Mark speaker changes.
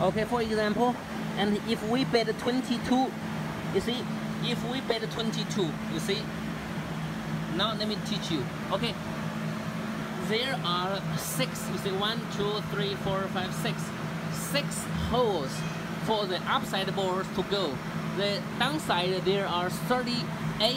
Speaker 1: Okay, for example, and if we bet 22, you see, if we bet 22, you see, now let me teach you. Okay, there are six, you see, one, two, three, four, five, six, six holes for the upside balls to go. The downside, there are 38.